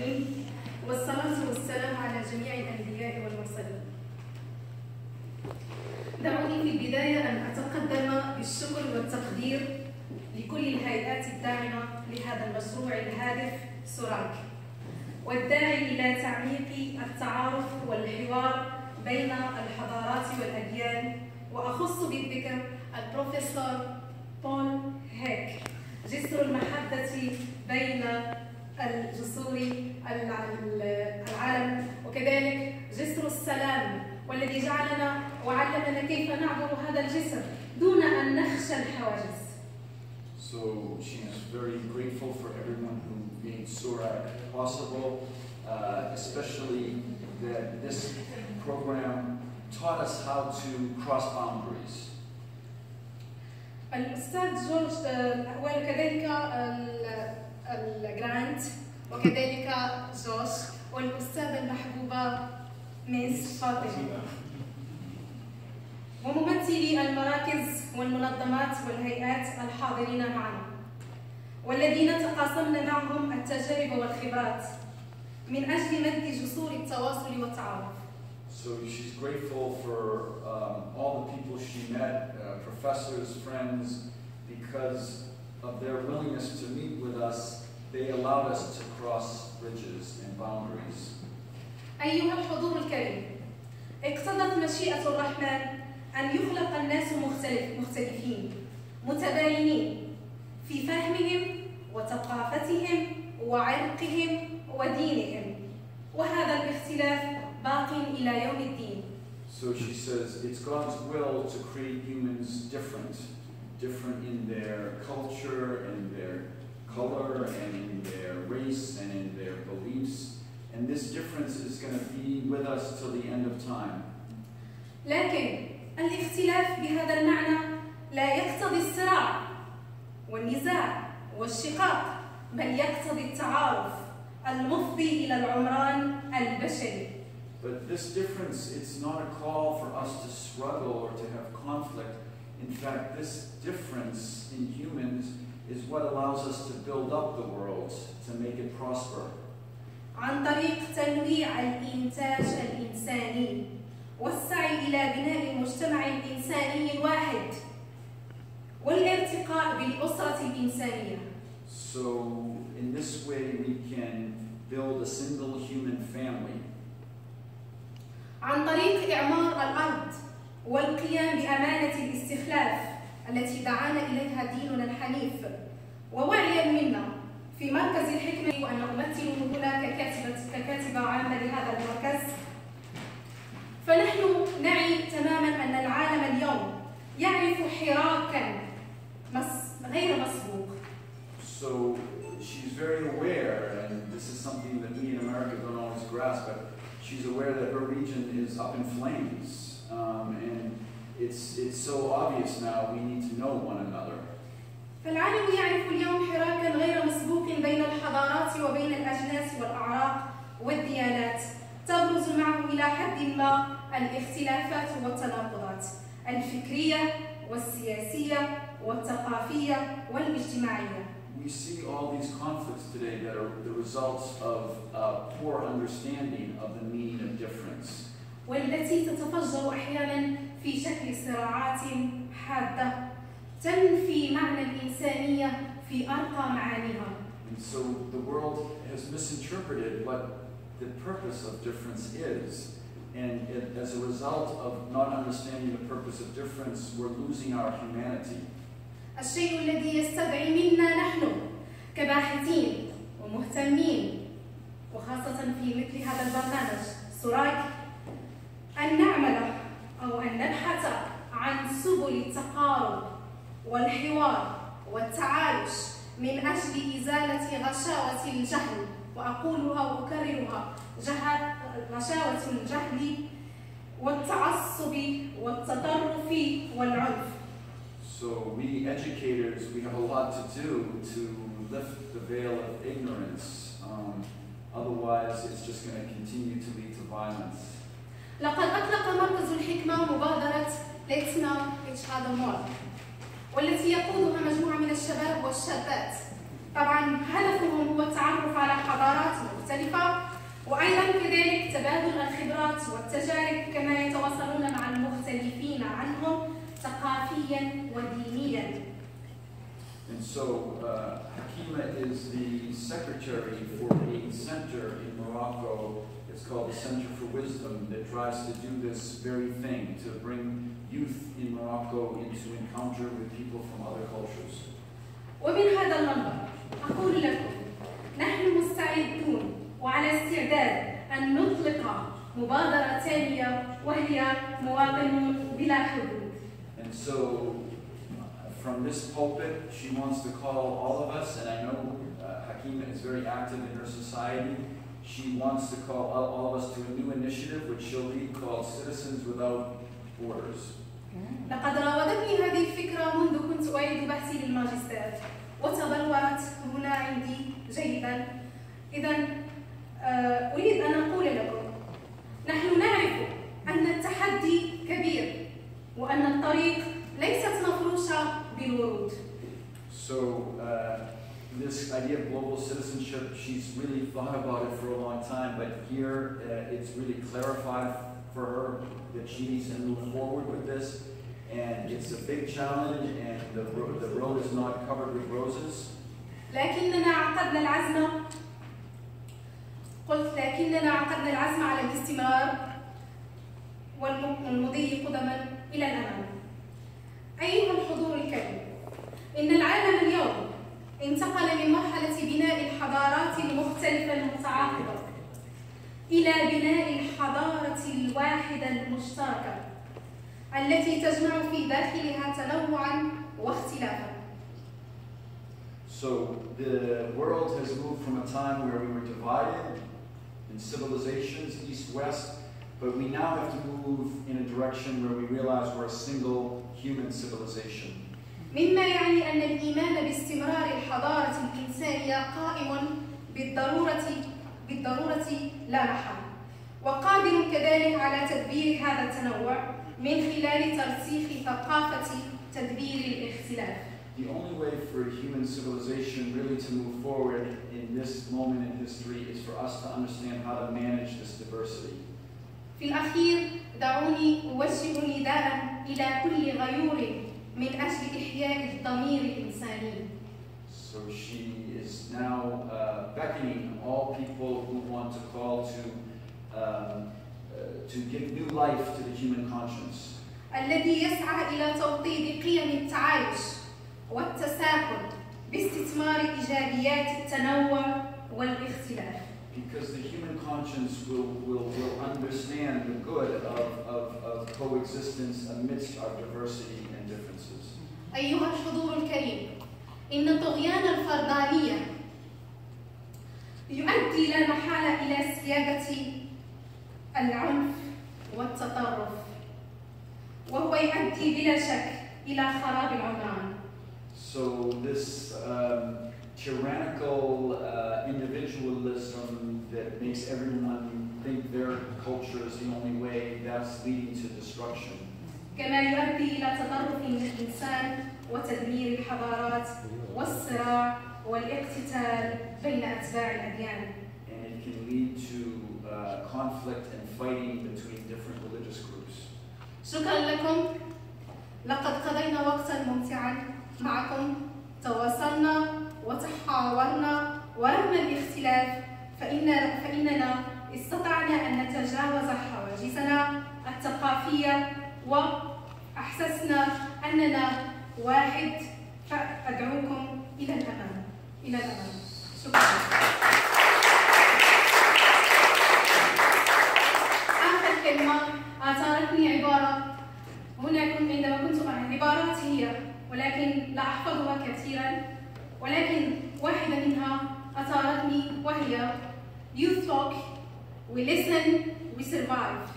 الرحيم والصلاة والسلام على جميع الأنبياء والمرسلين. دعوني في البداية أن أتقدم بالشكر والتقدير لكل الهيئات الداعمة لهذا المشروع الهادف سراج والداعي إلى تعميق التعارف والحوار بين الحضارات والأديان وأخص بالذكر البروفيسور بول هيك. جسر المحبة بين الجسور العالم وكذلك جسر السلام والذي جعلنا وعلمنا كيف نعبر هذا الجسر دون أن نخشى الحواجز. So she's very grateful for everyone who made Surak possible, uh, especially that this program taught us how to cross boundaries. الأستاذ جورج وكذلك الجرانت وكذلك جوش والأستاذة المحبوبة ميس فاطمة وممثلي المراكز والمنظمات والهيئات الحاضرين معنا والذين تقاسمنا معهم التجارب والخبرات من أجل مد جسور التواصل والتعارف. So she's grateful for um, all the people she met, uh, professors, friends, because of their willingness to meet with us, they allowed us to cross bridges and boundaries. أيها الحضور الكريم، اقتضت مشيئة الرحمن أن يخلق الناس مختلف مختلفين متباينين في فهمهم وثقافتهم وعرقهم ودينهم وهذا الاختلاف باق إلى يوم الدين. So she says it's God's will to create humans different, different in their culture and their color and in their race and in their beliefs. And this difference is going to be with us till the end of time. لكن الاختلاف بهذا المعنى لا يقتضي الصراع والنزاع والشقاق بل يقتضي التعارف المفضي إلى العمران البشري. But this difference, it's not a call for us to struggle or to have conflict. In fact, this difference in humans is what allows us to build up the world, to make it prosper. عن طريق تنويع الإنتاج الإنساني والسعي إلى بناء المجتمع الإنساني الواحد والارتقاء بالأسرة الإنسانية. So in this way we can build a single human family. عن طريق إعمار الأرض والقيام بأمانة الاستخلاف التي دعانا إليها ديننا الحنيف. ووعيا منا في مركز الحكمة وأنا أمثل هنا ككاتبة ككاتبة is up in flames, um, and it's it's so obvious now. We need to know one another. فالعالم يعرف اليوم حراكا غير مسبوق بين الحضارات وبين الأجناس والأعراق والديانات تبرز معه إلى حد ما الاختلافات والتناقضات الفكرية والسياسية والثقافية والاجتماعية. We see all these conflicts today that are the results of a poor understanding of the meaning of difference. والتي تتفجر أحيانا في شكل صراعات حادة تنفي معنى الإنسانية في أرقى معانيها. And so the world has misinterpreted what the purpose of difference is. And it, as a result of not understanding the purpose of difference, we're losing our humanity. الشيء الذي يستدعي منا نحن كباحثين ومهتمين وخاصة في مثل هذا البرنامج سراج أن نعمل أو أن نبحث التقارب والحوار والتعايش من أجل إزالة غشاوة الجهل وأقولها وأكررها غشاوة الجهل والتعصب والتطرف والعنف. So we educators, we have a lot to do to lift the veil of ignorance. Um, otherwise, it's just going to continue to lead to violence. لقد أطلق مركز الحكمة مبادرة Let's Know Each Other More والتي يقودها مجموعة من الشباب والشابات طبعا هدفهم هو التعرف على حضارات مختلفة وأيضا كذلك تبادل الخبرات والتجارب كما يتواصلون مع المختلفين عنهم ثقافيا ودينيا. And so uh, Hakima is the secretary for a center in Morocco. It's called the Center for Wisdom that tries to do this very thing to bring youth in Morocco into encounter with people from other cultures. ومن هذا المنبر أقول لكم نحن مستعدون وعلى استعداد أن نطلق مبادرة ثانية وهي مواطنون بلا حدود. And so from this pulpit, she wants to call all of us, and I know uh, Hakima is very active in her society. She wants to call all, all of us to a new initiative which she'll lead called Citizens Without Borders. لقد راودتني هذه الفكرة منذ كنت أعيد بحثي للماجستير وتبلورت هنا عندي جيدا إذا آه، أريد أن أقول لكم نحن نعرف أن التحدي كبير وأن الطريق ليست مفروشة بالورود So uh, this idea of global citizenship, she's really thought about it for a long time, but here uh, it's really clarified for her that she needs to move forward with this. And it's a big challenge, and the, ro- the road is not covered with roses. لكننا عقدنا العزم قلت لكننا عقدنا العزم على الاستمرار والم- والمضي قدما إلى الأمام أيها الحضور الكريم إن العالم اليوم إلى بناء الحضارة الواحدة المشتركة التي تجمع في داخلها تنوعا واختلافا So the world has moved from a time where we were divided in civilizations, east west, but we now have to move in a direction where we realize we're a single human civilization. مما يعني أن الإيمان باستمرار الحضارة الإنسانية قائم بالضرورة بالضرورة لا محالة وقادر كذلك على تدبير هذا التنوع من خلال ترسيخ ثقافة تدبير الاختلاف. The only way for human civilization really to move forward in this moment in history is for us to understand how to manage this diversity. في الأخير دعوني أوجه نداء إلى كل غيور من أجل إحياء الضمير الإنساني. So she is now uh, beckoning all people who want to call to um, uh, to give new life to the human conscience. الذي يسعى إلى توطيد قيم التعايش والتساهل باستثمار إيجابيات التنوع والاختلاف Because the human conscience will, will, will understand the good of, of, of coexistence amidst our diversity and differences. أيها الحضور الكريم إن طغيان الفردانية يؤدي لا محالة إلى سياجة العنف والتطرف وهو يؤدي بلا شك إلى خراب العمران So this um, tyrannical uh, individualism that makes everyone think their culture is the only way, that's leading to destruction. كما يؤدي إلى تطرف الإنسان وتدمير الحضارات والصراع والاقتتال بين أتباع الأديان. And it can lead to uh, conflict and fighting between different religious groups. شكرا لكم. لقد قضينا وقتا ممتعا معكم. تواصلنا وتحاورنا ورغم الاختلاف فإن فإننا استطعنا أن نتجاوز حواجزنا الثقافية وأحسسنا أننا واحد فأدعوكم إلى الأمام إلى الأمام. شكرا. آخر كلمة أثارتني عبارة. هنا كنت عندما كنت عبارات هي ولكن لا أحفظها كثيرا. ولكن واحدة منها أثارتني وهي You talk, we listen, we survive.